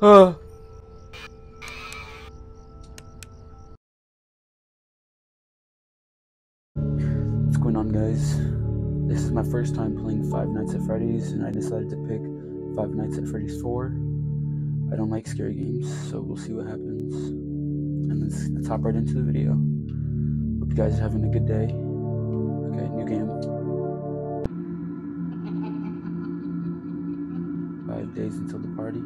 Uh. What's going on, guys? This is my first time playing Five Nights at Freddy's, and I decided to pick Five Nights at Freddy's 4. I don't like scary games, so we'll see what happens. And let's, let's hop right into the video. Hope you guys are having a good day. Okay, new game. Five days until the party.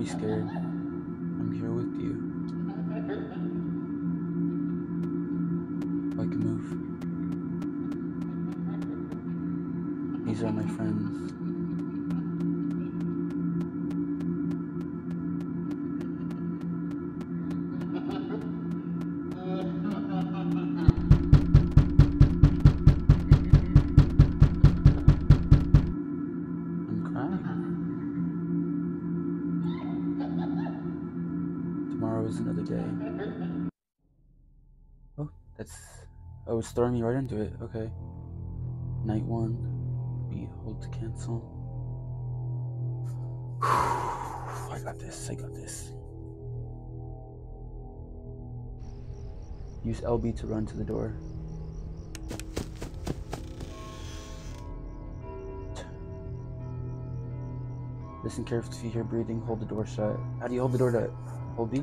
Be scared. I'm here with you. I can move. These are my friends. That's. Oh, it's throwing me right into it. Okay. Night one. We hold to cancel. I got this. I got this. Use LB to run to the door. Listen carefully if you hear breathing, hold the door shut. How do you hold the door shut? Hold B?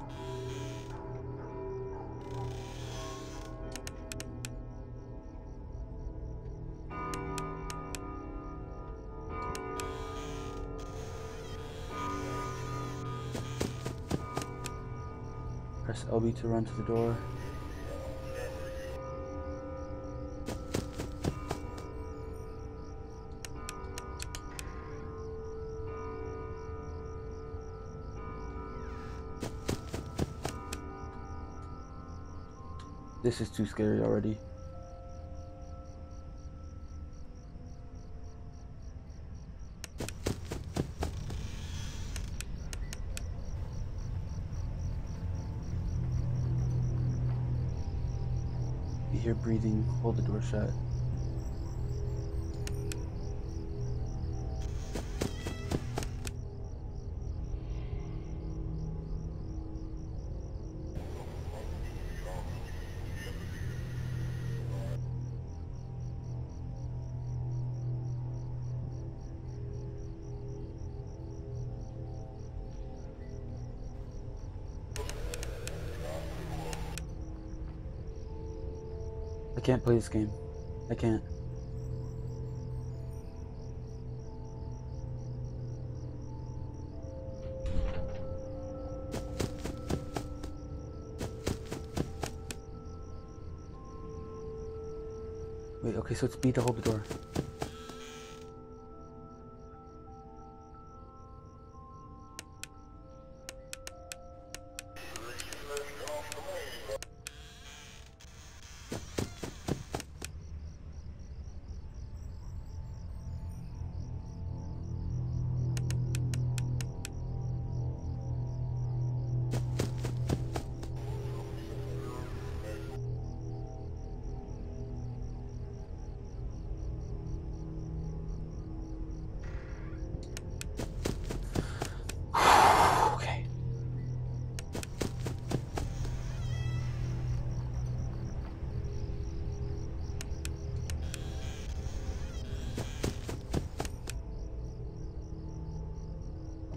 LB to run to the door. This is too scary already. You hear breathing, hold the door shut. I can't play this game. I can't. Wait, okay, so it's B to hold the door.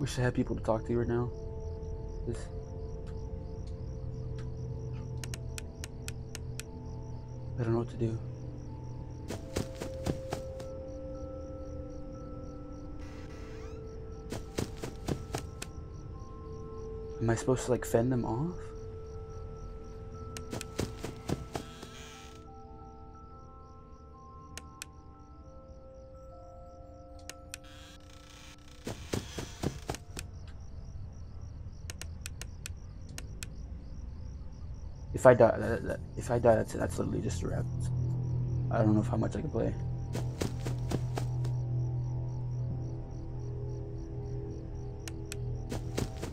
Wish I had people to talk to right now. I don't know what to do. Am I supposed to like fend them off? If I die, that, that, if I die, that's that's literally just a wrap. I don't know how much I can play.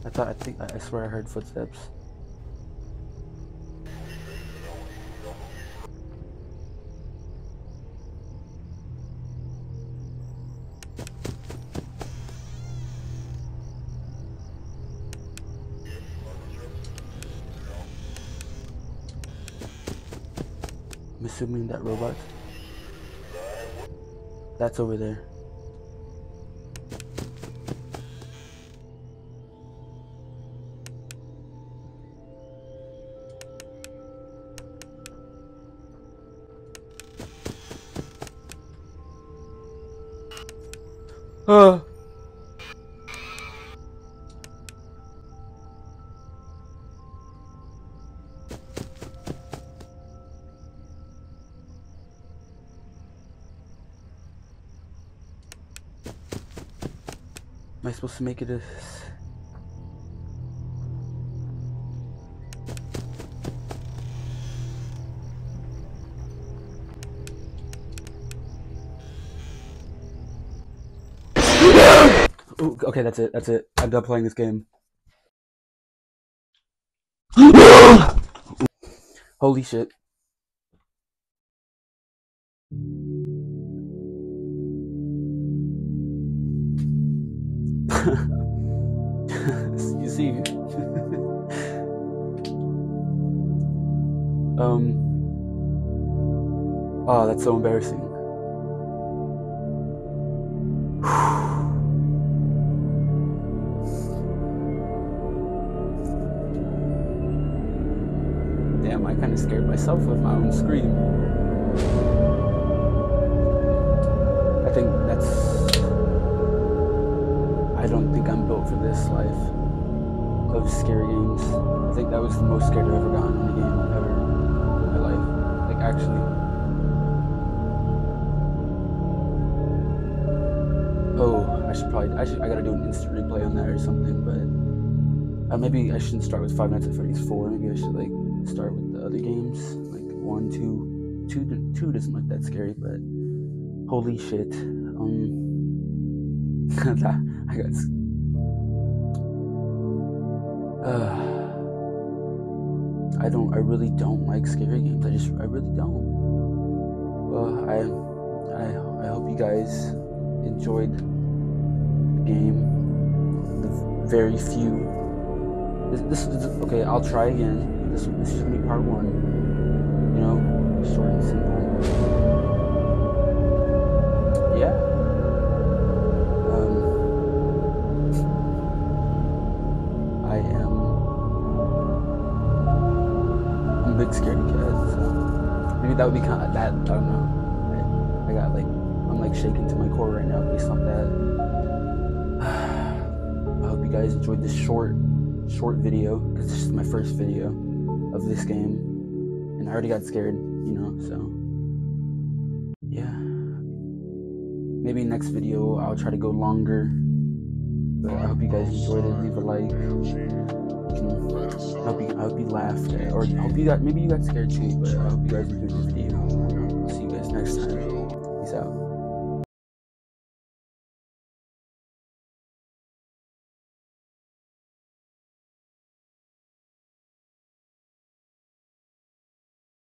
I thought I think I swear I heard footsteps. Assuming that robot. That's over there. Uh. I supposed to make it a... Ooh, okay, that's it. That's it. I'm done playing this game. Holy shit. you see. um. Oh, that's so embarrassing. Damn, I kind of scared myself with my own scream. I'm built for this life of scary games. I think that was the most scared I've ever gotten in a game ever in my life. Like, actually. Oh, I should probably. I should. I gotta do an instant replay on that or something. But uh, maybe I shouldn't start with Five Nights at Freddy's Four. Maybe I should like start with the other games, like one, two, two. Two doesn't look that scary, but holy shit. Um. I got. Uh, I don't. I really don't like scary games. I just. I really don't. Well, I. I. I hope you guys enjoyed the game. The very few. This. This is okay. I'll try again. This. This is gonna be part one. You know, short and simple. Big scaredy cat, maybe that would be kind of that. I don't know. I, I got like I'm like shaking to my core right now based on that. I hope you guys enjoyed this short short video because this is my first video of this game, and I already got scared, you know. So yeah, maybe next video I'll try to go longer. But I hope you guys enjoyed it. Leave a like i hope you, I hope you laughed or hope you got maybe you got scared too, but I hope you guys enjoyed this video. See you guys next time.